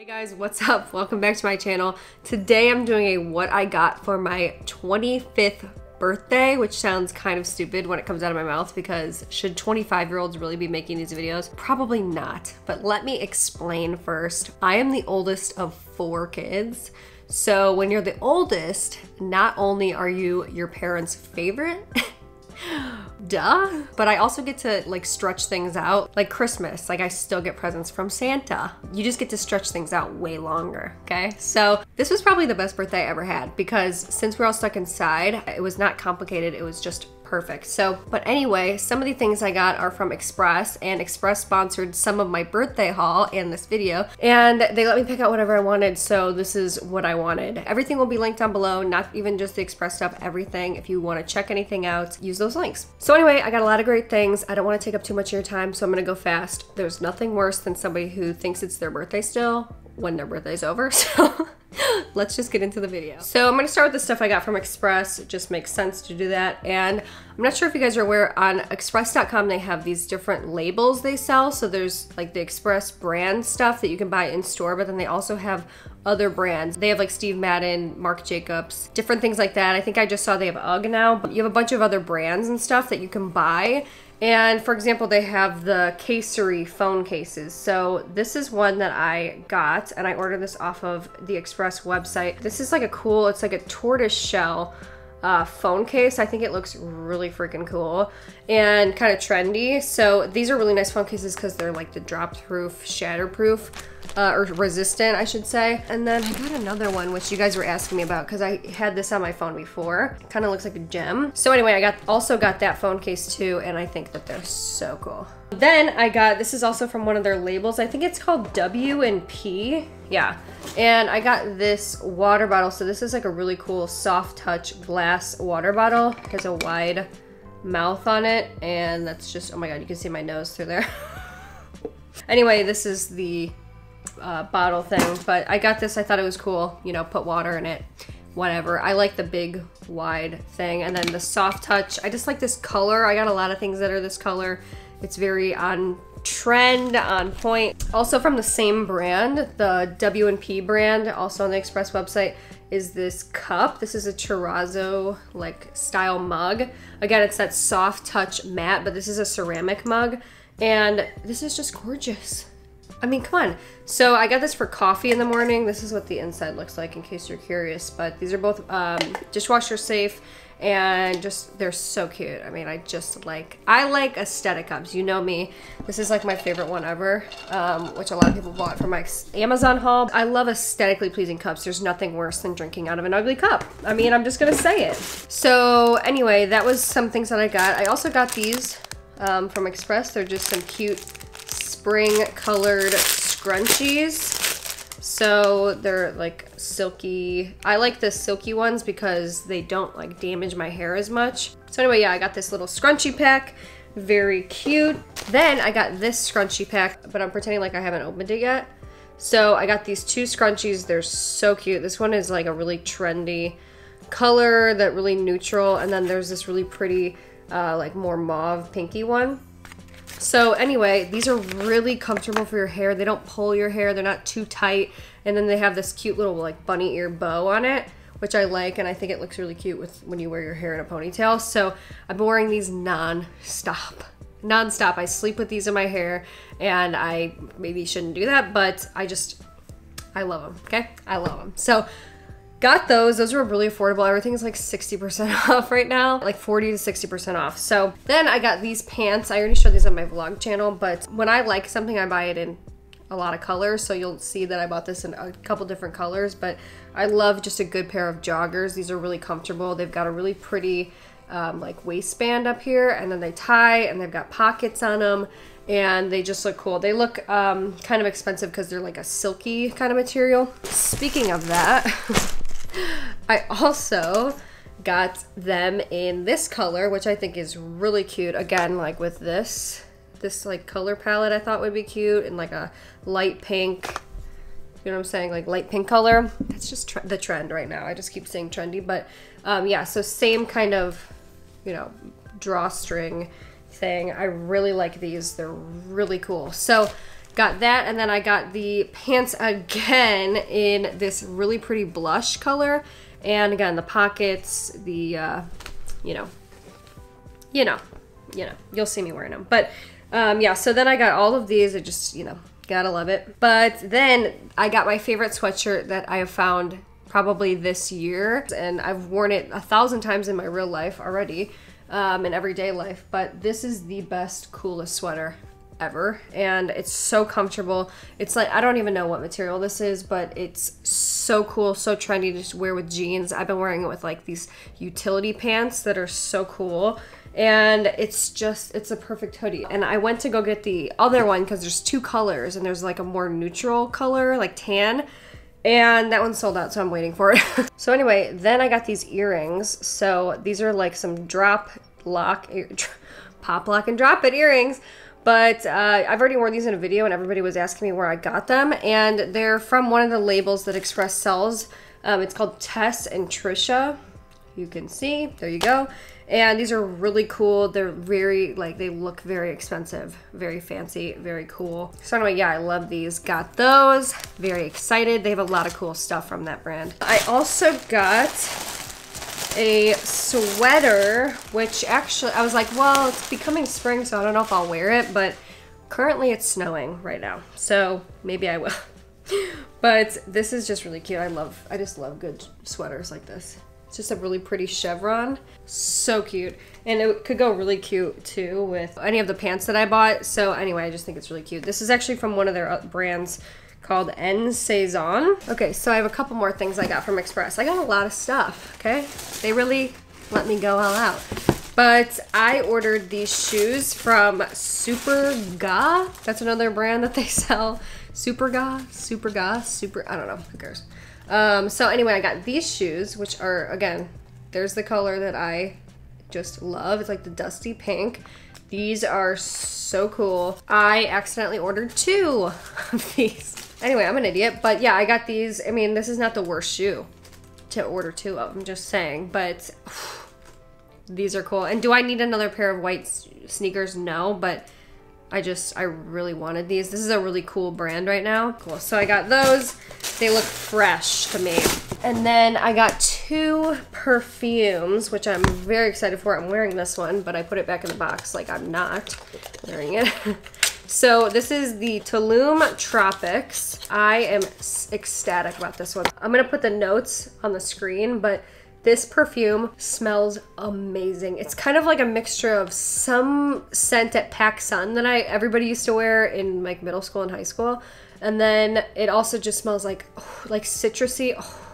Hey guys, what's up? Welcome back to my channel. Today I'm doing a what I got for my 25th birthday, which sounds kind of stupid when it comes out of my mouth because should 25 year olds really be making these videos? Probably not, but let me explain first. I am the oldest of four kids. So when you're the oldest, not only are you your parents' favorite, duh. But I also get to like stretch things out. Like Christmas, like I still get presents from Santa. You just get to stretch things out way longer, okay? So this was probably the best birthday I ever had because since we're all stuck inside, it was not complicated. It was just perfect. So, but anyway, some of the things I got are from Express, and Express sponsored some of my birthday haul in this video, and they let me pick out whatever I wanted, so this is what I wanted. Everything will be linked down below, not even just the Express stuff, everything. If you want to check anything out, use those links. So anyway, I got a lot of great things. I don't want to take up too much of your time, so I'm gonna go fast. There's nothing worse than somebody who thinks it's their birthday still when their birthday's over, so let's just get into the video. So I'm gonna start with the stuff I got from Express. It just makes sense to do that. And I'm not sure if you guys are aware, on express.com they have these different labels they sell. So there's like the Express brand stuff that you can buy in store, but then they also have other brands. They have like Steve Madden, Marc Jacobs, different things like that. I think I just saw they have UGG now, but you have a bunch of other brands and stuff that you can buy and for example, they have the Casery phone cases. So this is one that I got and I ordered this off of the Express website. This is like a cool, it's like a tortoise shell uh, phone case. I think it looks really freaking cool and kind of trendy. So these are really nice phone cases because they're like the drop proof, shatter proof uh, or resistant, I should say. And then I got another one, which you guys were asking me about because I had this on my phone before. Kind of looks like a gem. So anyway, I got also got that phone case too, and I think that they're so cool. Then I got, this is also from one of their labels. I think it's called W and P. Yeah. And I got this water bottle. So this is like a really cool soft touch glass water bottle. It has a wide mouth on it. And that's just, oh my God, you can see my nose through there. anyway, this is the uh, bottle thing, but I got this. I thought it was cool. You know, put water in it, whatever. I like the big, wide thing. And then the soft touch. I just like this color. I got a lot of things that are this color. It's very on trend, on point. Also from the same brand, the W&P brand, also on the Express website, is this cup. This is a terrazzo like style mug. Again, it's that soft touch matte, but this is a ceramic mug. And this is just gorgeous. I mean, come on. So I got this for coffee in the morning. This is what the inside looks like in case you're curious. But these are both um, dishwasher safe and just they're so cute. I mean, I just like I like aesthetic cups. You know me. This is like my favorite one ever, um, which a lot of people bought from my Amazon haul. I love aesthetically pleasing cups. There's nothing worse than drinking out of an ugly cup. I mean, I'm just gonna say it. So anyway, that was some things that I got. I also got these um, from Express. They're just some cute spring colored scrunchies. So they're like silky. I like the silky ones because they don't like damage my hair as much. So anyway, yeah, I got this little scrunchie pack. Very cute. Then I got this scrunchie pack, but I'm pretending like I haven't opened it yet. So I got these two scrunchies. They're so cute. This one is like a really trendy color that really neutral. And then there's this really pretty uh, like more mauve pinky one. So anyway, these are really comfortable for your hair. They don't pull your hair. They're not too tight. And then they have this cute little like bunny ear bow on it, which I like. And I think it looks really cute with when you wear your hair in a ponytail. So I've been wearing these non-stop. Non-stop. I sleep with these in my hair and I maybe shouldn't do that, but I just, I love them. Okay. I love them. So Got those. Those were really affordable. Everything's like 60% off right now, like 40 to 60% off. So then I got these pants. I already showed these on my vlog channel, but when I like something, I buy it in a lot of colors. So you'll see that I bought this in a couple different colors, but I love just a good pair of joggers. These are really comfortable. They've got a really pretty um, like waistband up here and then they tie and they've got pockets on them and they just look cool. They look um, kind of expensive because they're like a silky kind of material. Speaking of that, I also got them in this color, which I think is really cute. Again, like with this, this like color palette I thought would be cute and like a light pink, you know what I'm saying? Like light pink color. That's just the trend right now. I just keep saying trendy, but um, yeah, so same kind of, you know, drawstring thing. I really like these. They're really cool. So got that, and then I got the pants again in this really pretty blush color. And again, the pockets, the, uh, you know, you know, you know, you'll see me wearing them. But um, yeah, so then I got all of these. I just, you know, gotta love it. But then I got my favorite sweatshirt that I have found probably this year, and I've worn it a thousand times in my real life already, um, in everyday life. But this is the best, coolest sweater ever. And it's so comfortable. It's like i don't even know what material this is but it's so cool so trendy to just wear with jeans. I've been wearing it with like these utility pants that are so cool. And it's just it's a perfect hoodie. And i went to go get the other one because there's two colors and there's like a more neutral color like tan. And that one sold out so i'm waiting for it. So anyway then i got these earrings. So these are like some drop lock er, pop lock and drop it earrings but uh, I've already worn these in a video and everybody was asking me where I got them. And they're from one of the labels that Express sells. Um, it's called Tess and Tricia. You can see, there you go. And these are really cool. They're very, like, they look very expensive, very fancy, very cool. So anyway, yeah, I love these. Got those. Very excited. They have a lot of cool stuff from that brand. I also got a sweater, which actually, I was like, well, it's becoming spring, so I don't know if I'll wear it, but currently it's snowing right now, so maybe I will. but this is just really cute. I love, I just love good sweaters like this. It's just a really pretty chevron. So cute. And it could go really cute too with any of the pants that I bought. So anyway, I just think it's really cute. This is actually from one of their uh, brands called En Saison. Okay, so I have a couple more things I got from Express. I got a lot of stuff, okay? They really let me go all out. But I ordered these shoes from Superga. That's another brand that they sell. Superga, Superga, Super, I don't know, who cares. Um, so anyway, I got these shoes, which are, again, there's the color that I just love. It's like the dusty pink. These are so cool. I accidentally ordered two of these. Anyway, I'm an idiot, but yeah, I got these. I mean, this is not the worst shoe to order two of, I'm just saying, but these are cool. And do I need another pair of white sneakers? No, but I just, I really wanted these. This is a really cool brand right now. Cool, so I got those. They look fresh to me. And then I got two perfumes, which I'm very excited for. I'm wearing this one, but I put it back in the box like I'm not wearing it. So this is the Tulum Tropics. I am ecstatic about this one. I'm gonna put the notes on the screen, but this perfume smells amazing. It's kind of like a mixture of some scent at Pac Sun that I everybody used to wear in like middle school and high school. And then it also just smells like oh, like citrusy. Oh.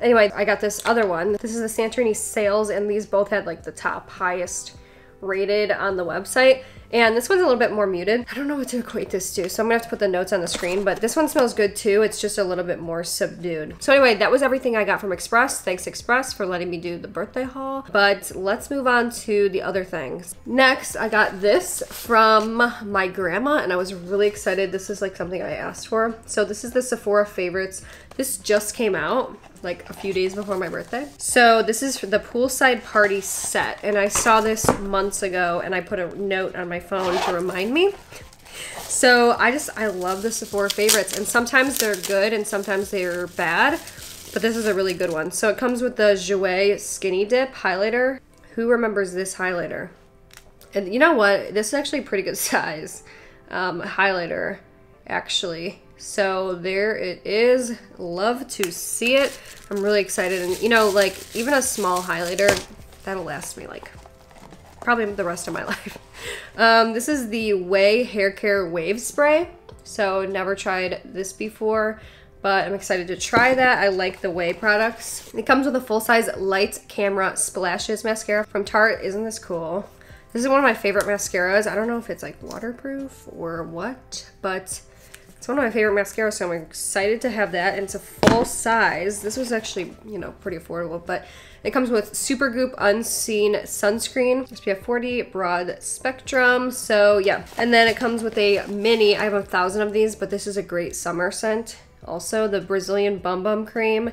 Anyway, I got this other one. This is the Santorini Sails and these both had like the top highest rated on the website. And this one's a little bit more muted. I don't know what to equate this to, so I'm gonna have to put the notes on the screen, but this one smells good too. It's just a little bit more subdued. So anyway, that was everything I got from Express. Thanks Express for letting me do the birthday haul. But let's move on to the other things. Next, I got this from my grandma and I was really excited. This is like something I asked for. So this is the Sephora Favorites. This just came out like a few days before my birthday. So this is the poolside party set and I saw this months ago and I put a note on my phone to remind me. So I just, I love the Sephora favorites and sometimes they're good and sometimes they're bad, but this is a really good one. So it comes with the Jouer Skinny Dip highlighter. Who remembers this highlighter? And you know what? This is actually a pretty good size um, highlighter, actually. So there it is. Love to see it. I'm really excited. And you know, like even a small highlighter, that'll last me like probably the rest of my life. Um, this is the Ouai Hair Care Wave Spray. So never tried this before, but I'm excited to try that. I like the Ouai products. It comes with a full-size light camera splashes mascara from Tarte. Isn't this cool? This is one of my favorite mascaras. I don't know if it's like waterproof or what, but it's one of my favorite mascaras, so I'm excited to have that. And it's a full size. This was actually, you know, pretty affordable, but it comes with Supergoop Unseen Sunscreen, SPF 40, broad spectrum. So yeah, and then it comes with a mini. I have a thousand of these, but this is a great summer scent. Also, the Brazilian Bum Bum Cream.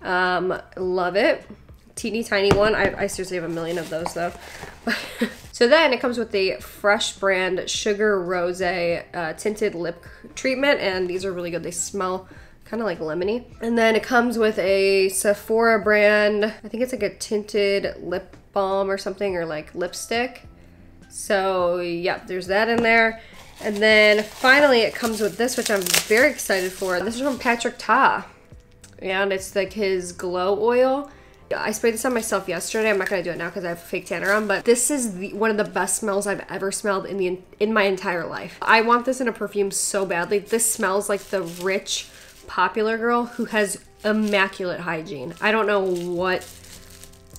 Um, love it. Teeny tiny one. I, I seriously have a million of those though. so then it comes with the Fresh brand Sugar Rose uh, tinted lip treatment, and these are really good. They smell kind of like lemony. And then it comes with a Sephora brand, I think it's like a tinted lip balm or something, or like lipstick. So yeah, there's that in there. And then finally it comes with this, which I'm very excited for. This is from Patrick Ta. And it's like his glow oil. I sprayed this on myself yesterday. I'm not gonna do it now because I have a fake tanner on, but this is the, one of the best smells I've ever smelled in the in my entire life. I want this in a perfume so badly. This smells like the rich, popular girl who has immaculate hygiene. I don't know what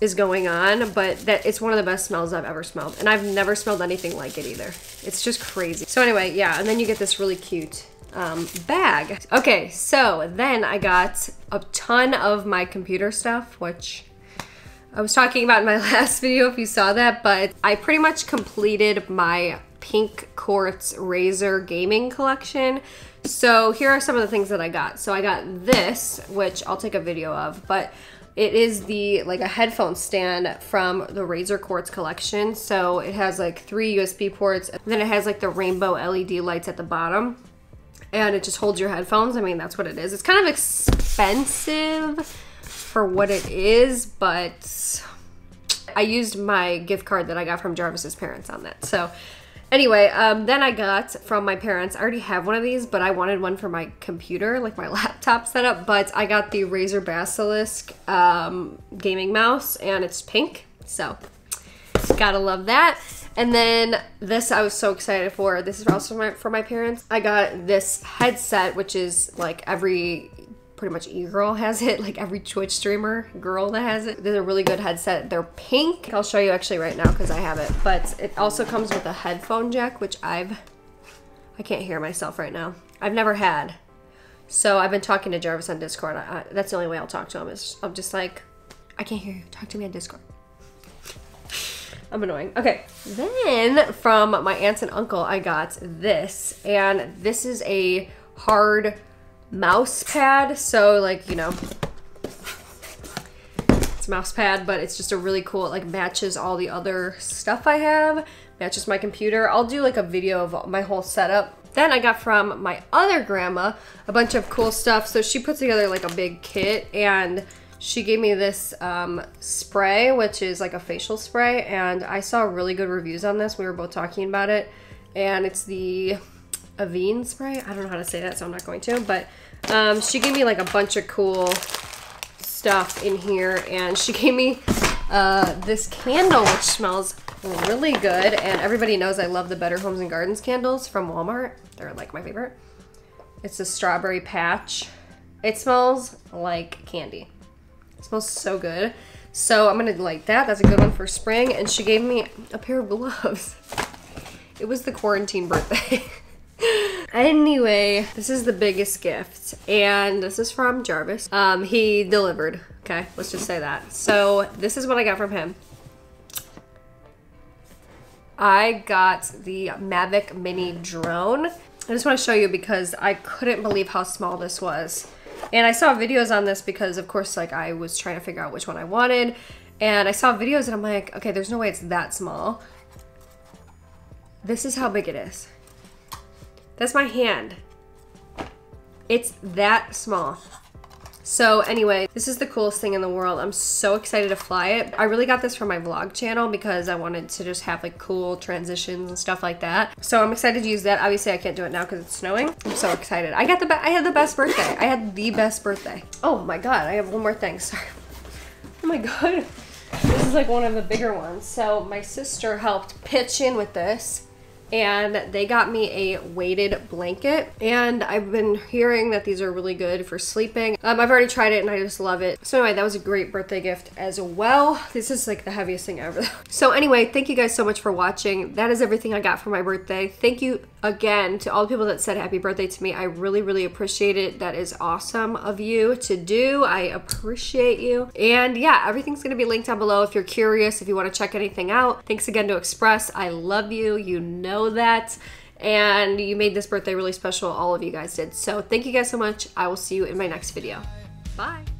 is going on, but that it's one of the best smells I've ever smelled. And I've never smelled anything like it either. It's just crazy. So anyway, yeah, and then you get this really cute um, bag. Okay, so then I got a ton of my computer stuff, which I was talking about in my last video if you saw that, but I pretty much completed my Pink Quartz Razer gaming collection. So here are some of the things that I got. So I got this, which I'll take a video of, but it is the like a headphone stand from the Razer Quartz collection. So it has like three USB ports, and then it has like the rainbow LED lights at the bottom. And it just holds your headphones. I mean, that's what it is. It's kind of expensive for what it is, but I used my gift card that I got from Jarvis's parents on that. So Anyway, um, then I got from my parents, I already have one of these, but I wanted one for my computer, like my laptop setup, but I got the Razer Basilisk um, gaming mouse and it's pink, so gotta love that. And then this I was so excited for. This is also my, for my parents. I got this headset, which is like every pretty much e-girl has it, like every Twitch streamer girl that has it. They're a really good headset. They're pink. I'll show you actually right now because I have it. But it also comes with a headphone jack, which I've, I can't hear myself right now. I've never had. So I've been talking to Jarvis on Discord. I, I, that's the only way I'll talk to him is I'm just like, I can't hear you. Talk to me on Discord. I'm annoying. Okay, then from my aunts and uncle, I got this, and this is a hard mouse pad. So like, you know, it's mouse pad, but it's just a really cool, it like matches all the other stuff I have, matches my computer. I'll do like a video of my whole setup. Then I got from my other grandma a bunch of cool stuff. So she put together like a big kit and she gave me this um, spray, which is like a facial spray. And I saw really good reviews on this. We were both talking about it. And it's the Avene spray. I don't know how to say that, so I'm not going to. But um, she gave me like a bunch of cool stuff in here. And she gave me uh, this candle, which smells really good. And everybody knows I love the Better Homes and Gardens candles from Walmart. They're like my favorite. It's a strawberry patch. It smells like candy. It smells so good. So I'm gonna light that. That's a good one for spring. And she gave me a pair of gloves. It was the quarantine birthday. anyway, this is the biggest gift, and this is from Jarvis. Um, he delivered. Okay, let's just say that. So this is what I got from him. I got the Mavic Mini drone. I just want to show you because I couldn't believe how small this was. And I saw videos on this because, of course, like I was trying to figure out which one I wanted. And I saw videos and I'm like, okay, there's no way it's that small. This is how big it is. That's my hand. It's that small. So anyway, this is the coolest thing in the world. I'm so excited to fly it. I really got this for my vlog channel because I wanted to just have like cool transitions and stuff like that. So I'm excited to use that. Obviously I can't do it now because it's snowing. I'm so excited. I got the I had the best birthday. I had the best birthday. Oh my god, I have one more thing. Sorry. Oh my god. This is like one of the bigger ones. So my sister helped pitch in with this and they got me a weighted blanket and I've been hearing that these are really good for sleeping. Um, I've already tried it and I just love it. So anyway, that was a great birthday gift as well. This is like the heaviest thing ever. so anyway, thank you guys so much for watching. That is everything I got for my birthday. Thank you again to all the people that said happy birthday to me. I really, really appreciate it. That is awesome of you to do. I appreciate you. And yeah, everything's gonna be linked down below if you're curious, if you wanna check anything out. Thanks again to Express. I love you. You know that. And you made this birthday really special. All of you guys did. So thank you guys so much. I will see you in my next video. Bye.